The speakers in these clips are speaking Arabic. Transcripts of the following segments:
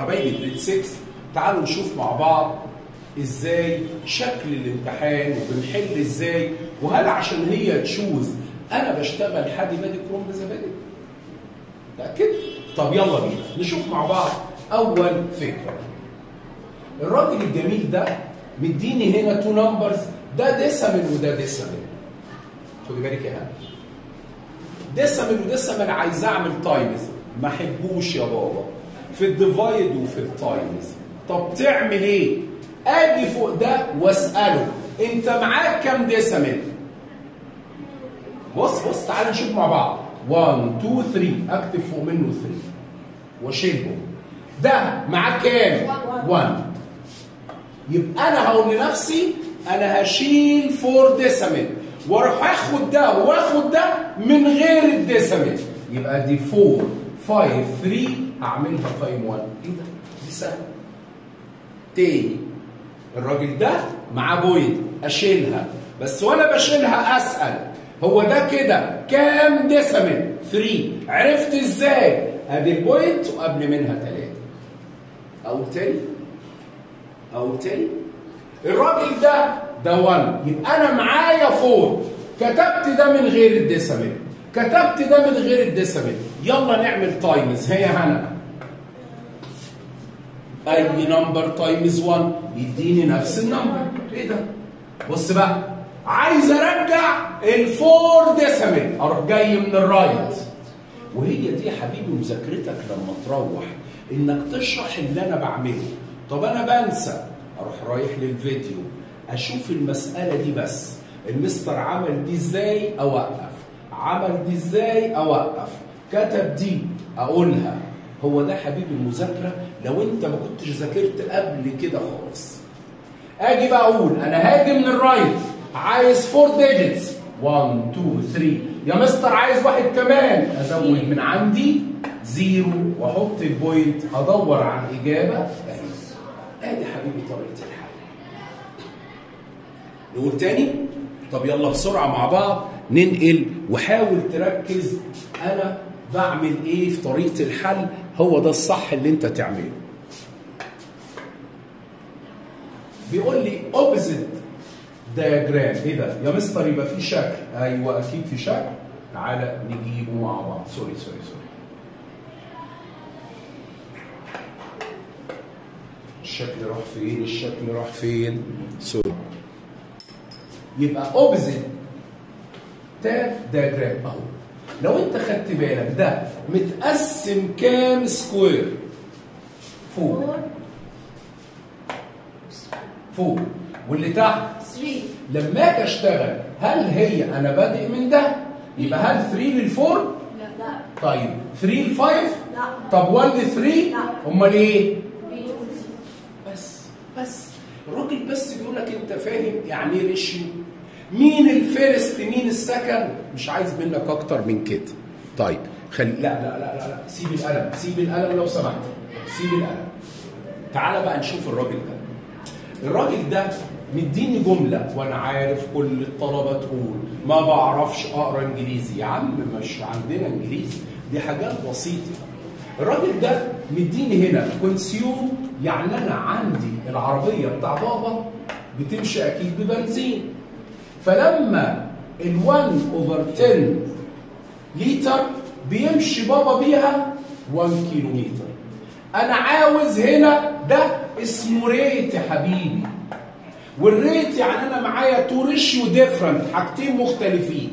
حبايبي grade 6 تعالوا نشوف مع بعض إزاي شكل الامتحان وبنحل إزاي وهل عشان هي choose أنا بشتغل حادي بادي كرنب زبادي متأكد؟ طب يلا بينا نشوف مع بعض أول فكرة. الراجل الجميل ده مديني هنا two numbers ده decimal وده decimal خدي بالك يا هنا decimal و decimal عايز أعمل times ما أحبوش يا بابا. في ال divide وفي ال times. طب تعمل إيه؟ أجي فوق ده واسأله. انت معاك كام decimal بص بص تعال نشوف مع بعض. 1 2 3 اكتب فوق منه 3 واشيلهم ده معاه كام؟ 1 يبقى أنا هقول لنفسي أنا هشيل 4 decimal وأروح اخد ده واخد ده من غير ال decimal يبقى دي 4 5 3 هعملها time 1 إيه ده؟ دي سهلة. تاني الراجل ده معاه point. أشيلها. بس وأنا بشيلها أسأل. هو ده كده كام decimal 3 عرفت إزاي؟ أدي ال point وقبل منها 3 أقول تاني؟ أقول تاني؟ الراجل ده ده 1 يبقى أنا معايا 4 كتبت ده من غير ال decimal كتبت ده من غير ال decimal يلا نعمل times هي هنا. اي number times 1 يديني نفس ال number. إيه ده؟ بص بقى. عايز أرجع ال four decimal أروح جاي من ال right. وهي دي حبيبي مذاكرتك لما تروح. إنك تشرح اللي أنا بعمله. طب أنا بنسى. أروح رايح للفيديو. أشوف المسألة دي بس. المستر عمل دي إزاي؟ أوقف. عمل دي إزاي؟ أوقف. كتب دي أقولها. هو ده حبيبي المذاكرة؟ لو أنت ما كنتش ذاكرت قبل كده خالص. آجي بقى أقول أنا هاجي من ال right. عايز 4 digits 1 2 3 يا مستر عايز واحد كمان. أزود من عندي. zero. وأحط ال point. أدور عن اجابه ادي ادي حبيبي طريقة الحل. نقول تاني؟ طب يلا بسرعة مع بعض. ننقل وحاول تركز أنا بعمل إيه في طريقة الحل هو ده الصح اللي أنت تعمله. بيقول لي opposite diagram إيه ده؟ يا مستر يبقى في شكل. أيوه أكيد في شكل. تعالى نجيبه مع بعض. sorry sorry sorry. الشكل راح فين؟ الشكل راح فين؟ sorry. يبقى opposite tape diagram أهو. لو أنت خدت بالك ده متقسم كام square فوق. فوق. واللي تحت؟ 3 لما أجي أشتغل هل هي أنا بادئ من ده؟ يبقى هل 3 لل four لا. طيب 3 ل 5 لا. طب 1 ل 3 لا. أمال إيه؟ بس بس. الراجل بس بيقول لك أنت فاهم يعني إيه ratio؟ مين ال first مين ال second؟ مش عايز منك أكتر من كده. طيب خلي لا لا لا لا. سيب القلم سيب القلم لو سمحت. سيب القلم تعالى بقى نشوف الراجل ده. الراجل ده مديني جملة وأنا عارف كل الطلبة تقول. ما بعرفش أقرأ إنجليزي. يا عم مش عندنا إنجليزي. دي حاجات بسيطة. الراجل ده مديني هنا consume يعني أنا عندي العربية بتاع بابا بتمشي أكيد ببنزين. فلما ال 1 over 10 لتر بيمشي بابا بيها 1 كيلو متر أنا عاوز هنا ده اسمه rate يا حبيبي. وال rate يعني أنا معايا two ratio different حاجتين مختلفين.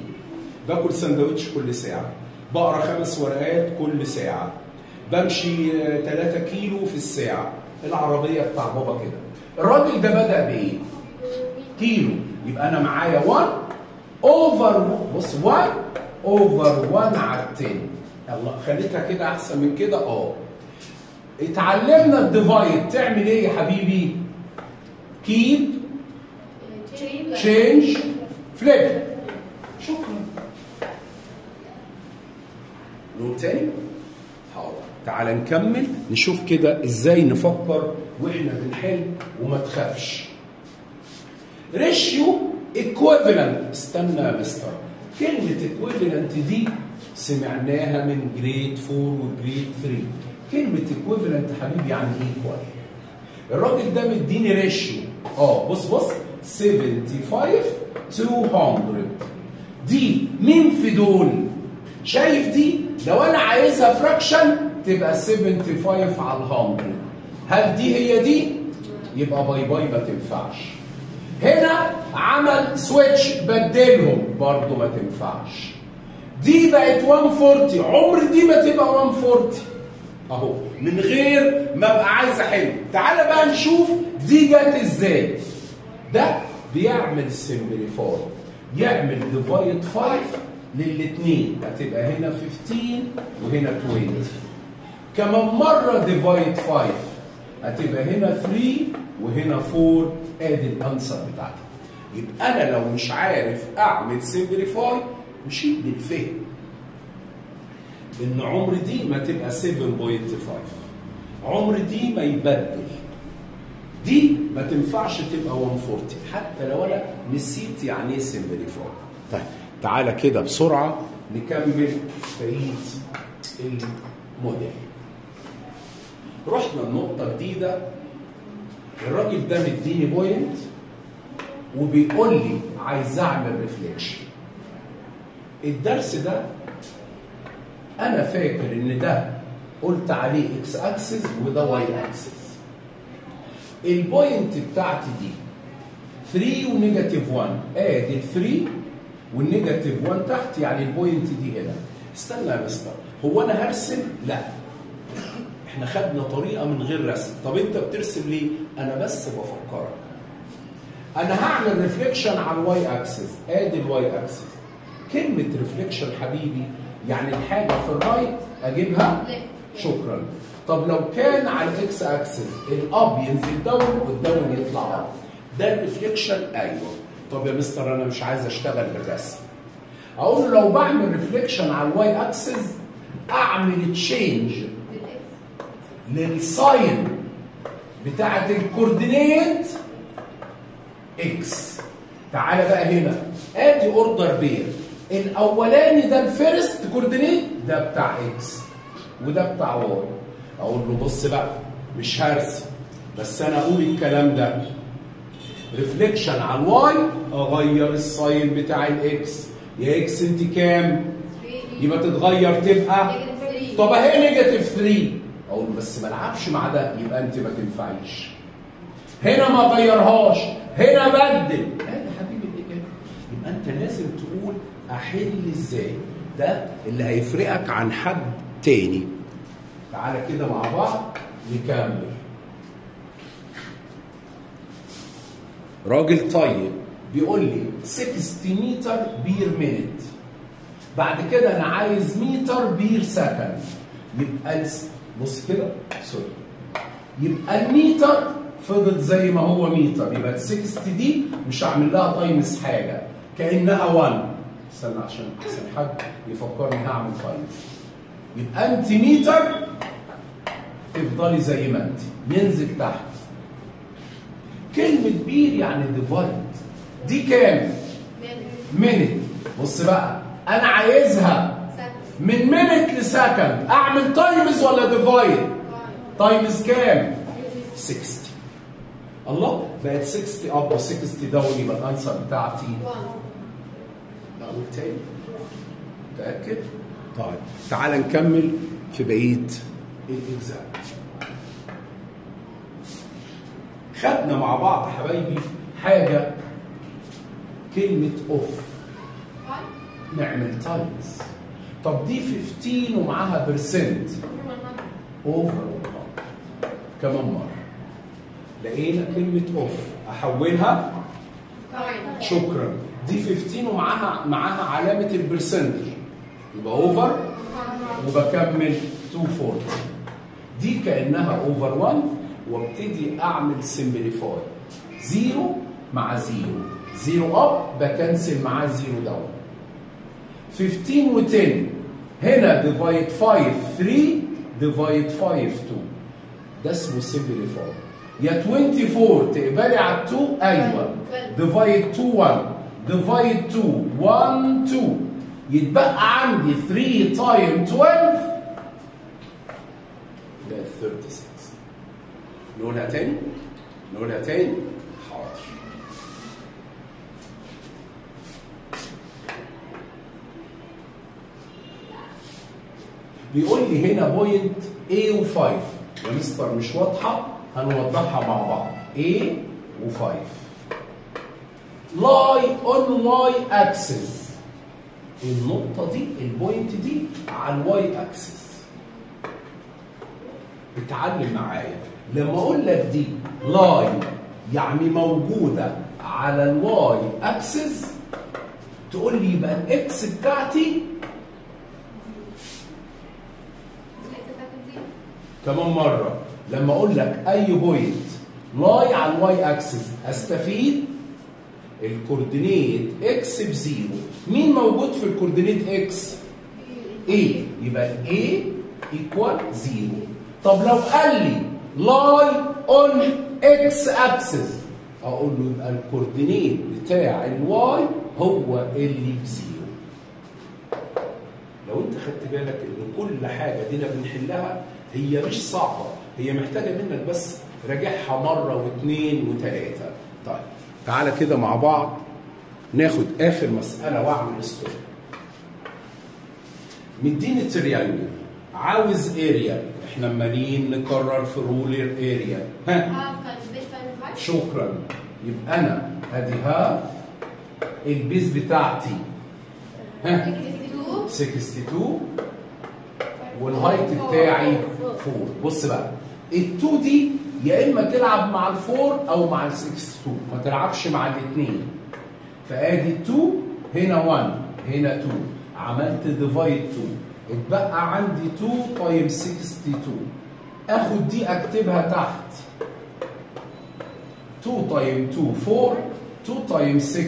باكل سندوتش كل ساعة. بقرأ خمس ورقات كل ساعة. بمشي 3 كيلو في الساعة. العربية بتاع بابا كده. الراجل ده بدأ بإيه؟ كيلو. يبقى أنا معايا 1 over بص 1 over 1 على 10 يلا خليتها كده أحسن من كده. أه. اتعلمنا ال divide تعمل إيه يا حبيبي؟ keep change flip شكرا. نقول تاني؟ حاضر. تعال نكمل. نشوف كده إزاي نفكر وإحنا بنحل وما تخافش. ratio equivalent استنى يا مستر كلمة equivalent دي سمعناها من grade 4 و grade 3 كلمة equivalent حبيبي يعني equal الراجل ده مديني ratio آه بص بص. 75 200 دي مين في دول؟ شايف دي؟ لو أنا عايزها fraction تبقى 75 على ال 100 هل دي هي دي؟ يبقى bye bye ما تنفعش. هنا عمل switch بدلهم برضه ما تنفعش. دي بقت 140 عمر دي ما تبقى 140 أهو من غير ما أبقى عايز أحل. تعالى بقى نشوف دي جت إزاي. ده بيعمل simplify يعمل divide 5 للاثنين هتبقى هنا 15 وهنا 20 كمان مرة divide 5 هتبقى هنا 3 وهنا 4 أدي ال answer بتاعتي. يبقى أنا لو مش عارف أعمل simplify مشيت بالفهم إن عمر دي ما تبقى 7.5 عمر دي ما يبدل. دي ما تنفعش تبقى 140 حتى لو أنا نسيت يعني إيه simplify طيب تعالى كده بسرعة نكمل بقيه الموديل. رحنا لنقطة جديدة. الراجل ده مديني point وبيقول لي عايز أعمل reflection الدرس ده أنا فاكر إن ده قلت عليه إكس اكسس وده y axis ال point بتاعتي دي 3 و negative 1 آدي ال 3 وال negative 1 تحت يعني ال point دي هنا. استنى يا مستر. هو أنا هرسم؟ لا. إحنا خدنا طريقة من غير رسم. طب انت بترسم ليه؟ أنا بس بفكرك. أنا هعمل reflection على ال y axis. ادي ال y axis. كلمة reflection حبيبي يعني الحاجة في ال right اجيبها؟ شكرا. طب لو كان على الاكس اكسس ال up ينزل down وال down يطلع. up ده ال reflection أيوه. طب يا مستر أنا مش عايز أشتغل بالرسم. أقول لو بعمل reflection على ال y axis أعمل change لل sign بتاعت ال coordinate x تعالى بقى هنا. آدي ordered pair الاولاني ده ال first coordinate ده بتاع x وده بتاع y أقول له بص بقى مش هرسم بس أنا أقول الكلام ده. reflection على ال y أغير ال sign بتاع ال x يا x أنت كام؟ يبقى تتغير تبقى طب أهي negative 3 أقول له بس ما العبش مع ده يبقى أنت ما تنفعيش. هنا ما غيرهاش هنا بدل ادي حبيبي الاجابه يبقى أنت لازم تقول أحل إزاي؟ ده اللي هيفرقك عن حد تاني. تعالى كده مع بعض نكمل. راجل طيب بيقول لي 60 meter per minute بعد كده أنا عايز meter per second يبقى بص كده sorry. يبقى الميتر فضل زي ما هو متر يبقى ال 60 دي مش هعمل لها times حاجة. كأنها 1 استنى عشان أحسن حد يفكرني هعمل times يبقى انت متر تفضلي زي ما انت. ينزل تحت. كلمة per يعني divide دي كام؟ minute بص بقى أنا عايزها من minute ل second أعمل times ولا divide؟ times كام؟ 60 الله؟ بقت 60 up 60 down يبقى ال answer بتاعتي. أقول تاني. متاكد؟ طيب تعال نكمل في بقية. الاجزاء خدنا مع بعض حبايبي حاجة كلمة of نعمل times طب دي 15 ومعاها percent over كمان مرة. لقينا كلمة of أحولها. شكرا. دي 15 ومعاها معاها علامة ال percentage يبقى over وبكمل 240 دي كأنها over 1 وابتدي أعمل simplify zero مع zero zero up بكنسل معاه zero down 15 و 10 هنا divide 5 3 divide 5 2 ده اسمه simplify يا 24 تقبلي على 2 أيوه divide 2 1 divide 2 1 2 يتبقى عندي 3 time 12 36 نقولها تاني نقولها تاني حاضر بيقول لي هنا point A و5 يا مستر مش واضحة هنوضحها مع بعض. A و5 lie on y axis النقطة دي ال point دي على ال y axis. اتعلم معايا. لما أقول لك دي lie يعني موجودة على ال y axis تقول لي يبقى ال x بتاعتي كمان مرة. لما أقول لك أي point lie على ال y axis أستفيد؟ ال coordinate x ب zero. مين موجود في ال coordinate x؟ A. يبقى A equal zero طب لو قال لي lie on x axis أقول له يبقى ال coordinate بتاع ال y هو اللي ب zero. لو أنت خدت بالك إن كل حاجة دينا بنحلها هي مش صعبة. هي محتاجة منك بس راجعها مرة واثنين وثلاثه طيب تعالى كده مع بعض ناخد آخر مسألة واعمل stop مديني triangle عاوز area إحنا عمالين نكرر في rule ال area ها؟ شكرا. يبقى أنا ادي half ال base بتاعتي. ها؟ 62 وال height بتاعي 4 بص بقى ال2 دي يا إما تلعب مع ال four أو مع ال 62 ما تلعبش مع الاثنين فآدي 2 هنا 1 هنا 2 عملت divide 2 اتبقى عندي 2 time 62 آخد دي أكتبها تحت. 2 time 2 4 2 time 6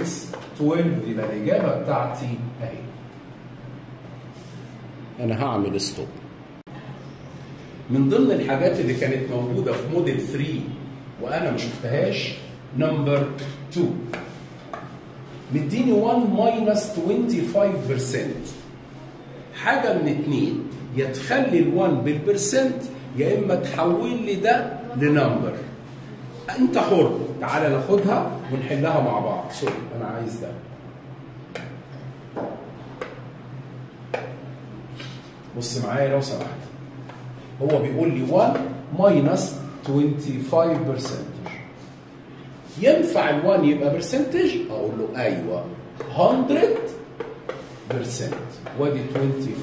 12 يبقى الإجابة بتاعتي أهي. أنا هعمل stop من ضمن الحاجات اللي كانت موجودة في موديل 3 وأنا ما شفتهاش number 2 مديني 1 minus 25% حاجة من اتنين يا تخلي ال1 بال percent يا إما تحول لي ده ل number. أنت حر تعالى ناخدها ونحلها مع بعض. sorry أنا عايز ده. بص معايا لو سمحت. هو بيقول لي 1 minus 25% ينفع ال 1 يبقى percentage؟ أقول له أيوه. 100% وادي 25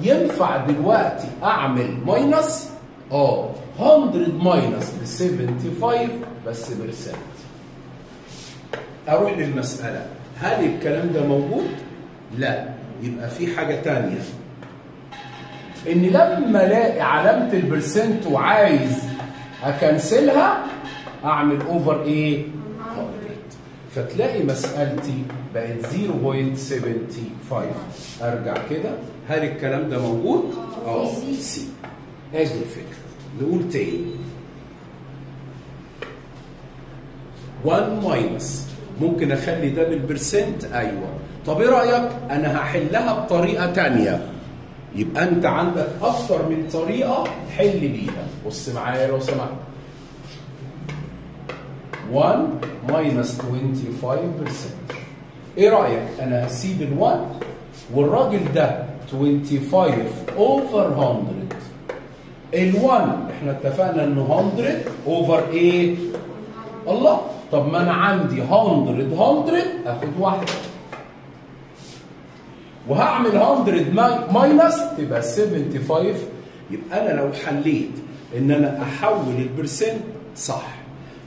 ينفع دلوقتي أعمل minus؟ آه. 100 minus ل 75 بس percent أروح للمسألة. هل الكلام ده موجود؟ لا. يبقى في حاجة تانية. إن لما ألاقي علامة ال percent وعايز أكنسلها أعمل over إيه 100 فتلاقي مسألتي بقت 0.75 أرجع كده. هل الكلام ده موجود؟ أه. see ادي الفكرة؟ نقول تاني. 1 minus ممكن أخلي ده بال percent؟ أيوه. طب إيه رأيك؟ أنا هحلها بطريقة تانية. يبقى انت عندك أكتر من طريقة تحل بيها. بص معايا لو سمحت. 1 minus 25% إيه رأيك؟ أنا هسيب ال1 والراجل ده 25 over 100 ال1 إحنا اتفقنا انه 100 over إيه؟ الله. طب ما أنا عندي 100 100 اخد واحدة. وهعمل 100 minus تبقى 75 يبقى أنا لو حليت إن أنا أحول ال percent صح.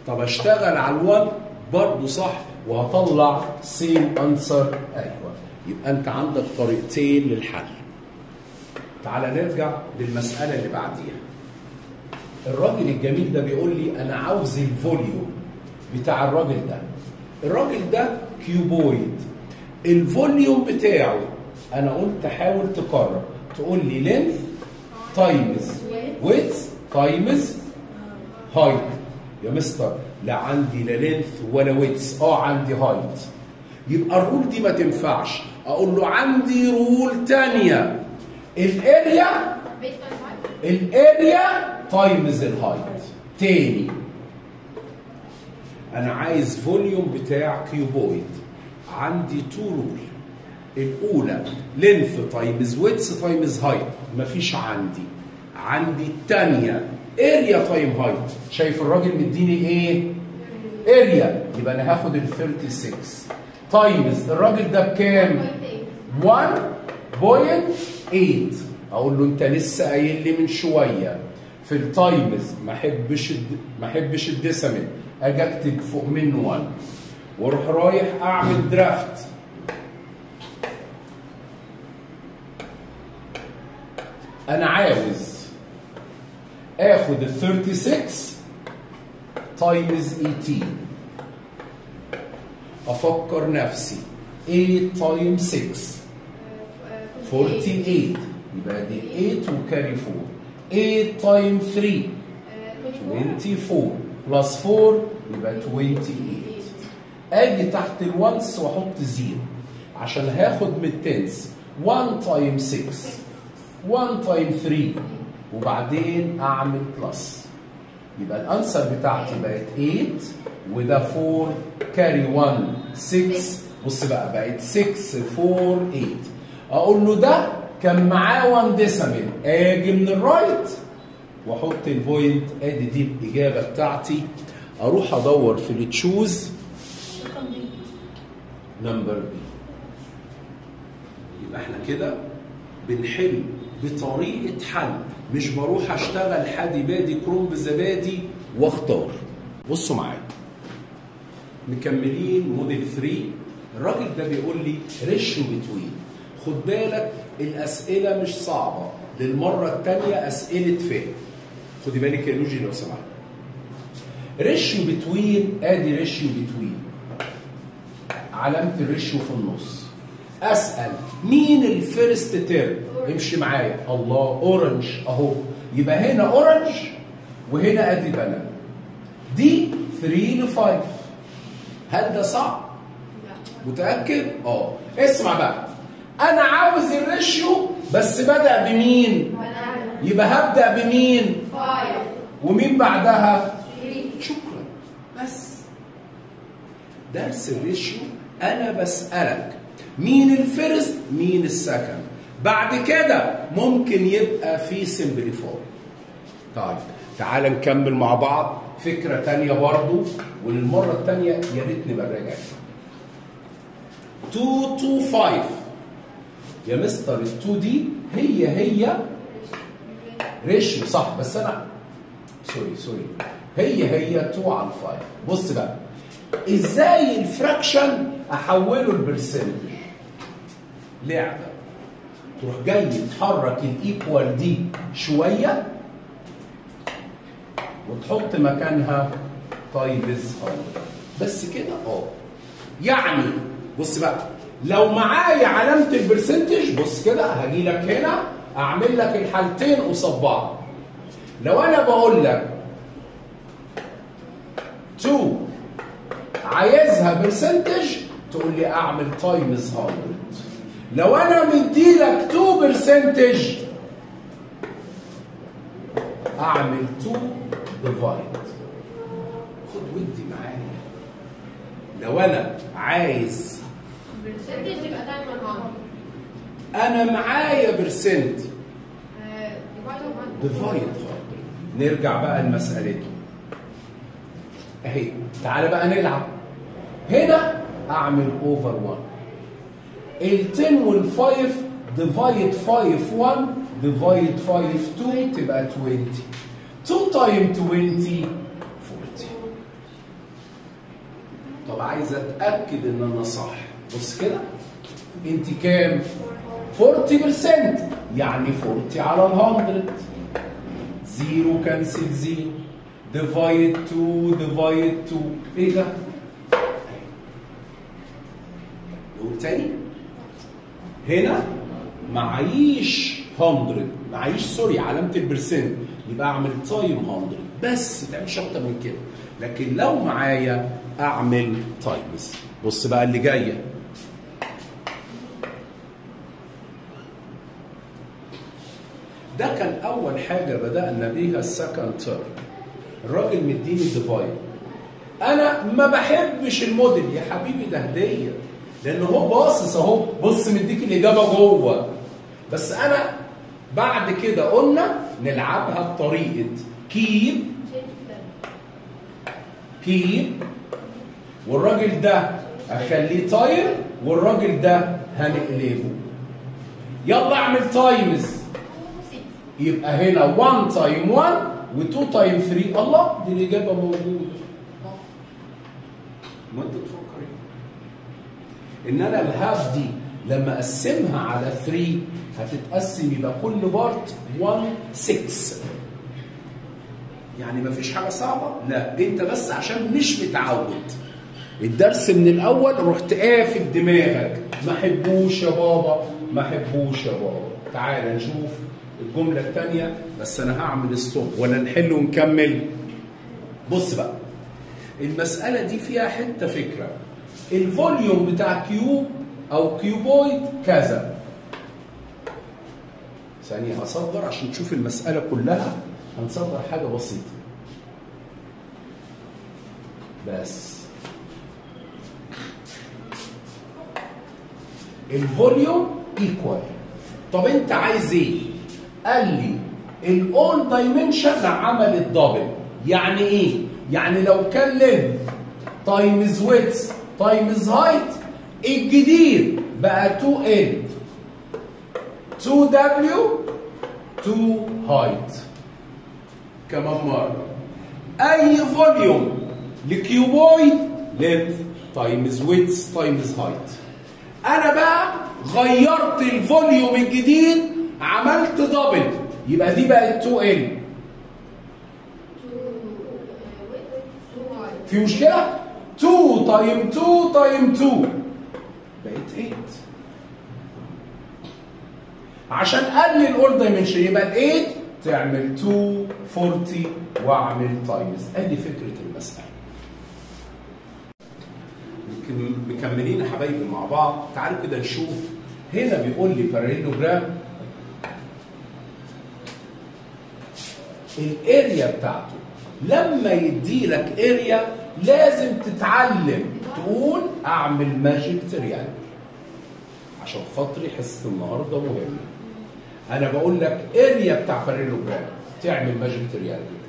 طب أشتغل على ال one برضه صح وهطلع same answer أيوه. يبقى أنت عندك طريقتين للحل. تعال نرجع للمسألة اللي بعديها. الراجل الجميل ده بيقول لي أنا عاوز ال volume بتاع الراجل ده. الراجل ده cuboid. ال volume بتاعه أنا قلت حاول تقرب. تقول لي length times width times height يا مستر لا عندي لا length ولا width آه عندي height يبقى ال rule دي ما تنفعش. أقول له عندي rule تانية. ال area ال area times ال height تاني. أنا عايز volume بتاع cuboid عندي two rule الأولى length times width times height مفيش عندي. عندي الثانية area time height شايف الراجل مديني إيه؟ area يبقى أنا هاخد ال 36 times الراجل ده بكام؟ 1.8 أقول له أنت لسه قايل لي من شوية. في ال times ما أحبش ما أحبش ال decimal أجي أكتب فوق منه 1 وأروح رايح أعمل draft أنا عاوز آخد ال 36 times 18 أفكر نفسي. 8 times 6 48 يبقى دي 8 و carry 4 8 time 3 24 plus 4 يبقى 28 آجي تحت ال ones وأحط zero عشان هاخد من ال tens 1 time 6 1 time 3 وبعدين أعمل plus يبقى ال answer بتاعتي بقت 8 وده 4 carry 1 6 بص بقى بقت 6 4 8 أقول له ده كان معاه 1 decimal أجي من ال right وأحط ال point أدي دي الإجابة بتاعتي. أروح أدور في ال choose number B يبقى إحنا كده بنحل بطريقة حل. مش بروح أشتغل حادي بادي كرنب زبادي وأختار. بصوا معايا. مكملين موديل 3 الراجل ده بيقول لي ratio between خد بالك الأسئلة مش صعبة. للمرة الثانية أسئلة فهم خدي بالك يا لوجي لو سمحت. ratio between أدي ratio between علامة ال ratio في النص. أسأل مين ال first term؟ امشي معايا. الله orange أهو. يبقى هنا orange وهنا أدي banana دي 3 ل 5 هل ده صعب؟ متأكد؟ آه. اسمع بقى. أنا عاوز ال ratio بس بدأ بمين؟ يبقى هبدأ بمين؟ ومين بعدها؟ شكرا. بس. درس ال ratio أنا بسألك. مين ال first مين ال second. بعد كده ممكن يبقى في simplify طيب تعال نكمل مع بعض. فكرة تانية برضو وللمره التانية يا ريت نبقى راجعين 2 2 5 يا مستر ال 2 دي هي هي ratio صح؟ بس أنا sorry sorry. هي هي 2 على 5 بص بقى إزاي ال fraction أحوله ل percentage لعبة. تروح جاي تحرك ال equal دي شوية وتحط مكانها times بس كده. آه يعني بص بقى لو معايا علامة ال percentage بص كده هاجي لك هنا أعمل لك الحالتين قصاد بعض. لو أنا بقول لك 2 عايزها percentage تقول لي أعمل times 100 لو أنا مديلك 2 percentage أعمل 2 divide خد ودي معايا. لو أنا عايز percentage يبقى 100 أنا معايا percent divide divide نرجع بقى لمسألتنا أهي تعالى بقى نلعب. هنا أعمل over 1 ال 10 وال 5 divide 5 1 divide 5 2 تبقى 20 2 time 20 40 طب عايز أتأكد إن أنا صح. بص كده. أنت كام؟ 40% يعني 40 على ال 100 zero cancel zero divide 2 divide 2 إيه ده؟ نقول تاني. هنا معيش 100 معيش sorry علامة ال percent يبقى أعمل time 100 بس تعملش أكتر من كده. لكن لو معايا أعمل times بص بقى اللي جاية ده كان أول حاجة بدأنا بيها ال second term الراجل مديني divide أنا ما بحبش الموديل. يا حبيبي ده هدية. لأن هو باصص اهو بص مديك الإجابة جوه. بس أنا بعد كده قلنا نلعبها بطريقة keep keep والراجل ده اخليه time والراجل ده هنقلبه. يلا أعمل times يبقى هنا 1 times 1 و2 times 3 الله دي الإجابة موجودة. ما أنت ان أنا ال half دي لما أقسمها على 3 هتتقسم يبقى كل part 1 6 يعني ما فيش حاجة صعبة؟ لا. أنت بس عشان مش متعود. الدرس من الأول رحت قافل دماغك. ما حبوش يا بابا ما حبوش يا بابا. تعال نشوف الجملة الثانية بس أنا هعمل stop ولا نحل ونكمل. بص بقى. المسألة دي فيها حتة فكرة. ال volume بتاع cube أو cuboid كذا. ثانية هصغر عشان تشوف المسألة كلها. هنصغر حاجة بسيطة. بس. ال volume equal طب أنت عايز إيه؟ قال لي ال all dimension عملت double يعني إيه؟ يعني لو كان length times width times height الجديد بقى 2 L 2 W 2 height كمان مرة. أي volume ل cuboid length times width times height أنا بقى غيرت ال volume الجديد عملت double يبقى دي بقت 2 L في مشكله 2 times 2 times 2 بقت 8 عشان قال لي ال all dimension يبقى ال 8 تعمل 240 واعمل times ادي فكرة المسألة. مكملين يا حبايبي مع بعض. تعالوا كده نشوف. هنا بيقول لي parallelogram ال area بتاعته لما يدي لك area لازم تتعلم تقول أعمل magic triangle عشان خاطري حصه النهارده مهمه أنا بقول لك area بتاع parallelogram تعمل magic triangle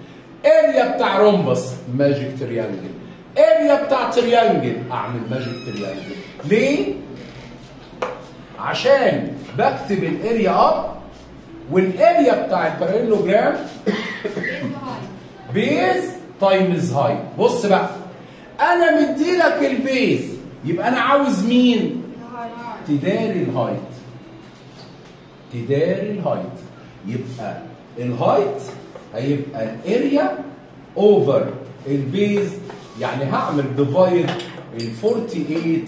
area بتاع rhombus magic triangle area بتاع triangle أعمل magic triangle ليه؟ عشان بكتب ال area up وال area بتاع ال parallelogram base times height بص بقى. أنا مديلك ال base يبقى أنا عاوز مين؟ تداري ال height. تداري ال height. يبقى ال height هيبقى ال area over ال base يعني هعمل divide ال 48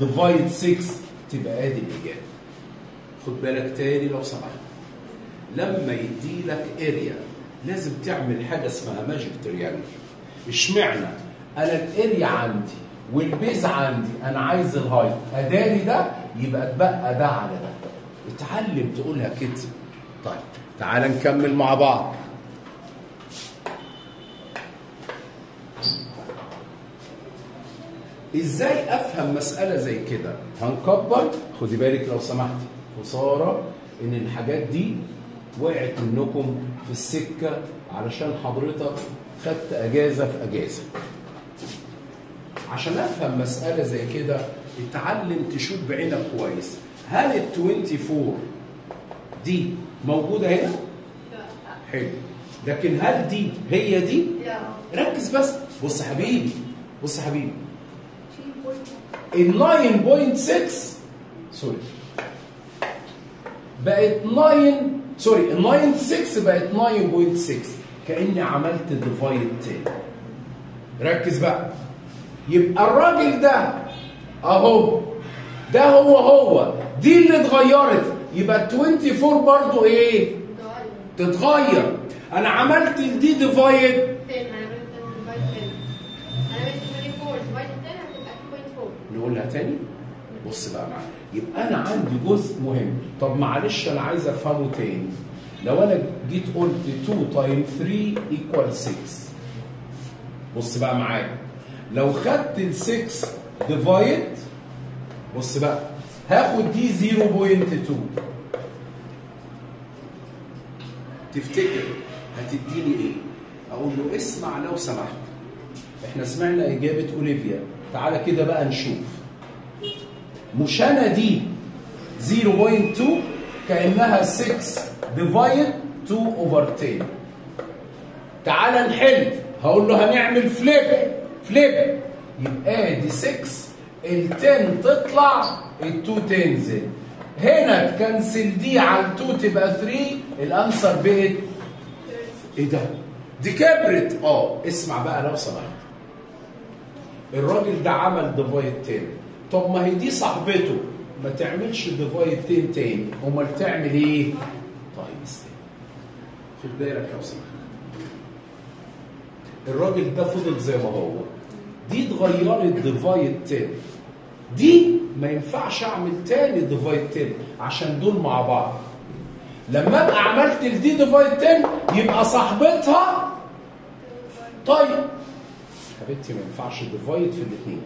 divide 6 تبقى آدي الاجابه خد بالك تاني لو سمحت. لما يدي لك area لازم تعمل حاجة اسمها magic triangle اشمعنى؟ أنا ال area عندي وال base عندي أنا عايز ال height. أداري ده يبقى اتبقى ده على ده. اتعلم تقولها كده طيب تعال نكمل مع بعض. إزاي أفهم مسألة زي كده؟ هنكبر. خدي بالك لو سمحتي خسارة إن الحاجات دي وقعت منكم في السكة علشان حضرتك خدت أجازة في أجازة. عشان أفهم مسألة زي كده اتعلم تشوف بعينك كويس. هل ال 24 دي موجودة هنا؟ حلو. لكن هل دي هي دي؟ ركز بس. بص يا حبيبي بص يا حبيبي. ال 9.6 sorry بقت 9 sorry ال 9.6 بقت 9.6 كأني عملت divide تاني ركز بقى. يبقى الراجل ده أهو. ده هو هو. دي اللي اتغيرت. يبقى ال 24 برضو إيه؟ تتغير. أنا عملت دي divide نقولها تاني؟ بص بقى معايا. يبقى أنا عندي جزء مهم. طب معلش أنا عايز أفهمه تاني. لو أنا جيت قلت 2 times 3 equal 6 بص بقى معايا. لو خدت ال 6 divide بص بقى هاخد دي 0.2 تفتكر هتديني إيه؟ أقول له اسمع لو سمحت. إحنا سمعنا إجابة أوليفيا. تعالى كده بقى نشوف. مشانه دي 0.2 كأنها 6 divide 2 over 10 تعالى نحل. هقول له هنعمل flip flip يبقى دي 6 ال 10 تطلع ال 2 تنزل. هنا ت cancel دي على ال 2 تبقى 3 ال answer بقت إيه ده؟ دي كبرت. آه اسمع بقى لو سمحت. الراجل ده عمل divide 10 طب ما هي دي صاحبته. ما تعملش divide 10 تاني. أمال تعمل إيه؟ طيب استنى. خد بالك لو سمحت الراجل ده فضل زي ما هو. دي اتغيرت divide 10 دي ما ينفعش أعمل تاني divide 10 عشان دول مع بعض. لما ابقى عملت الدي divide 10 يبقى صاحبتها طيب. حبيبتي ما ينفعش divide في الاثنين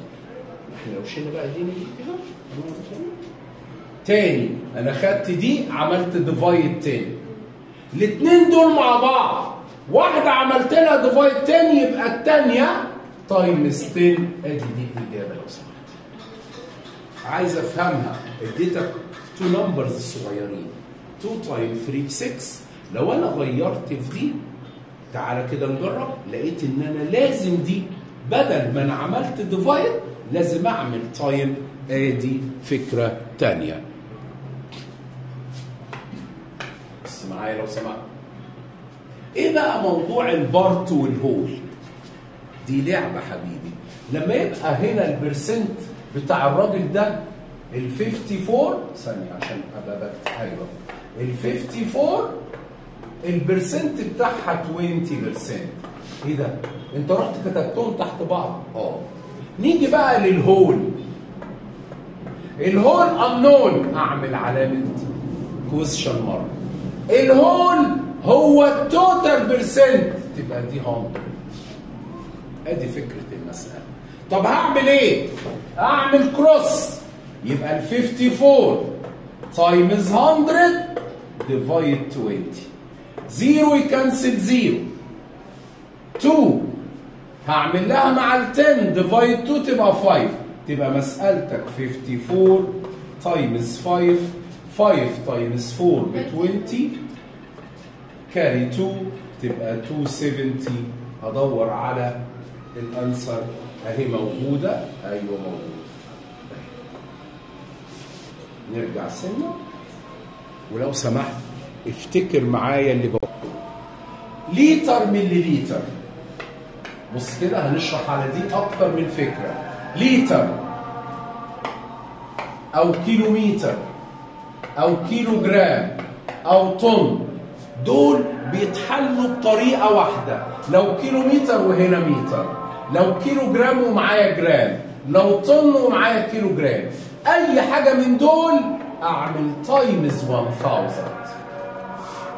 إحنا لو شلنا بقى دي نيجي كده؟ تاني أنا خدت دي عملت divide 10 الاثنين دول مع بعض. واحدة عملت لها divide 10 يبقى الثانية times 10 أدي دي الاجابة لو سمحت عايز أفهمها. أديتك two numbers صغيرين. 2 time 3 ب 6 لو أنا غيرت في دي تعالى كده نجرب. لقيت إن أنا لازم دي بدل ما أنا عملت divide لازم أعمل time أدي فكرة تانية. بس معايا لو سمحت. إيه بقى موضوع ال part وال whole؟ دي لعبة حبيبي. لما يبقى هنا ال percent بتاع الراجل ده ال 54 ثانية عشان أبقى بكتب أيوه. ال 54 ال percent بتاعها 20% إيه ده؟ أنت رحت كتبتهم تحت بعض؟ آه. نيجي بقى لل whole. ال whole unknown أعمل علامة question mark ال whole هو ال total percent تبقى دي 100 ادي فكرة المسألة. طب هعمل إيه؟ اعمل cross يبقى ال 54 times 100 divide 20 0 ي cancel 0 2 هعمل لها مع ال 10 divide 2 تبقى 5 تبقى مسألتك 54 times 5 5 times 4 ب 20 carry 2 تبقى 270 أدور على ال answer اهي موجودة؟ أيوه موجودة. نرجع سنة. ولو سمحت افتكر معايا اللي بقول. لتر ملي لتر بص كده هنشرح على دي أكتر من فكرة. لتر أو كيلومتر أو كيلو جرام أو طن. دول بيتحلوا بطريقة واحدة. لو كيلومتر وهنا متر لو كيلو جرام ومعايا جرام لو طن ومعايا كيلو جرام أي حاجة من دول أعمل times 1000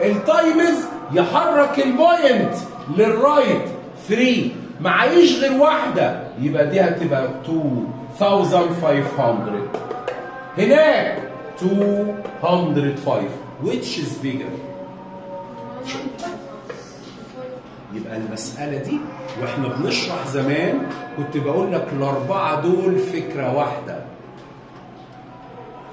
ال times يحرك ال point لل right 3 معيش غير واحدة يبقى دي هتبقى 2500 هناك 205 which is bigger يبقى المسألة دي وإحنا بنشرح زمان كنت بقول لك الأربعة دول فكرة واحدة.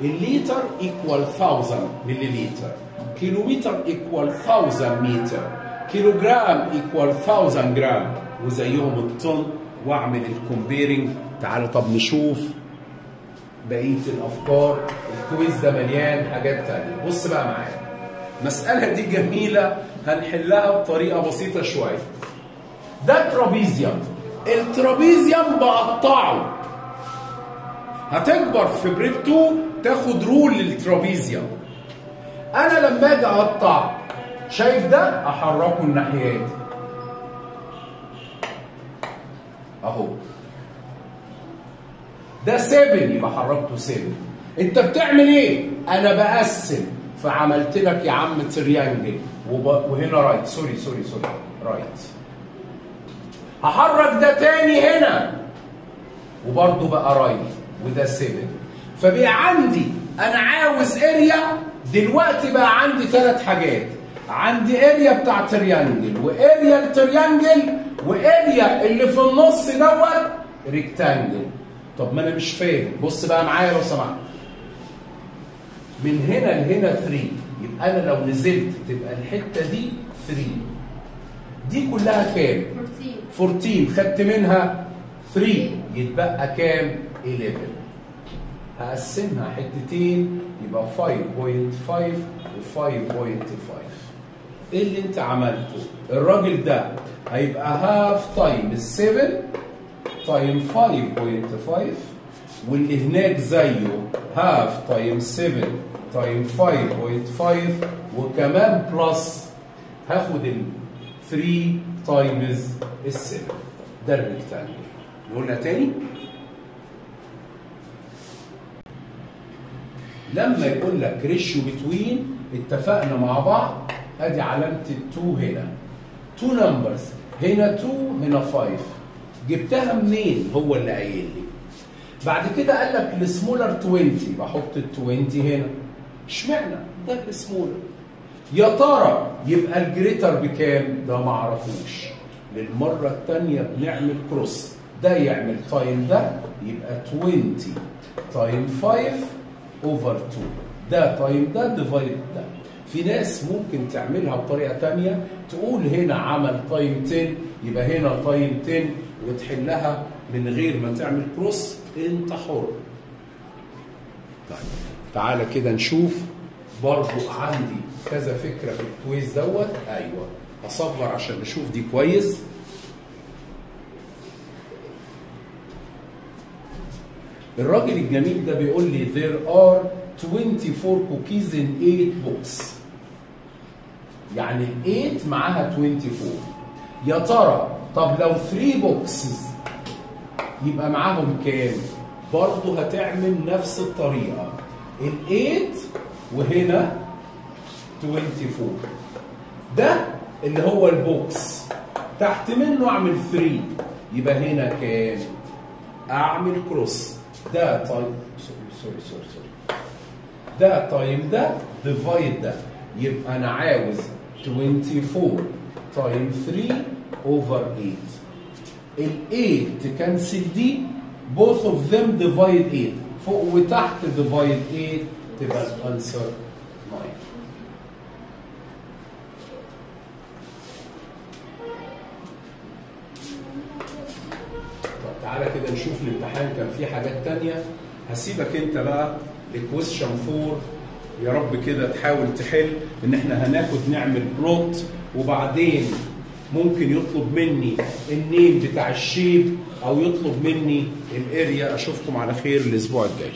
الليتر equal 1000 مليلتر كيلومتر equal 1000 متر كيلو جرام equal 1000 جرام وزيهم الطن. واعمل ال comparing تعالوا طب نشوف بقية الأفكار. ال quiz ده مليان حاجات تانية. بص بقى معايا. المسألة دي جميلة. هنحلها بطريقة بسيطة شوية ده trapezium ال trapezium بقطعه. هتكبر في prep 2 تاخد rule لل trapezium. أنا لما أجي أقطع شايف ده؟ أحركه الناحية دي. أهو. ده 7 يبقى حركته 7 أنت بتعمل إيه؟ أنا بقسم. فعملت لك يا عم triangle. وهنا right sorry sorry sorry right هحرك ده تاني هنا. وبرضه بقى right وده 7 فبقى عندي أنا عاوز area دلوقتي بقى عندي ثلاث حاجات. عندي area بتاع triangle و area ال triangle و area اللي في النص دوت rectangle طب ما أنا مش فاهم. بص بقى معايا لو سمحت. من هنا لهنا 3 يبقى أنا لو نزلت تبقى الحتة دي 3 دي كلها كام؟ 14 14 خدت منها 3 يتبقى كام؟ 11 هقسمها حتتين يبقى 5.5 و 5.5 إيه اللي أنت عملته؟ الراجل ده هيبقى half time 7 time 5.5 واللي هناك زيه half time 7 time 5.5 وكمان plus هاخد ال 3 times ال 7 ده ال rectangle نقولها تاني. لما يقول لك ratio between اتفقنا مع بعض ادي علامة ال two هنا. two numbers هنا 2 هنا 5 جبتها منين؟ هو اللي قايل لي. بعد كده قال لك السمولر 20 بحط ال 20 هنا. اشمعنى؟ ده السمولر يا ترى يبقى ال greater بكام؟ ده ما اعرفوش. للمرة الثانية بنعمل cross. ده يعمل time ده يبقى 20 time 5 over 2 ده time ده divide ده. في ناس ممكن تعملها بطريقة ثانية تقول هنا عمل time 10 يبقى هنا time 10 وتحلها من غير ما تعمل cross. انت حر. طيب. تعالى كده نشوف برضو عندي كذا فكرة في ال quiz دوت. أيوه. أصغر عشان نشوف دي كويس. الراجل الجميل ده بيقول لي there are 24 cookies in 8 boxes. يعني ال 8 معاها 24 يا ترى طب لو 3 boxes يبقى معاهم كام؟ برضه هتعمل نفس الطريقة. ال 8 وهنا 24 ده اللي هو ال box. تحت منه أعمل 3 يبقى هنا كام؟ أعمل cross ده time sorry sorry sorry sorry ده time ده divide ده. يبقى أنا عاوز 24 time 3 over 8 ال 8 ت cancel دي both of them divide 8 فوق وتحت divide 8 تبقى ال answer 9 طب تعالى كده نشوف الامتحان كان فيه حاجات تانية. هسيبك انت بقى ل question 4 يا رب كده تحاول تحل ان إحنا هناخد نعمل plot وبعدين ممكن يطلب مني ال name بتاع ال shape أو يطلب مني ال area أشوفكم على خير الأسبوع الجاي.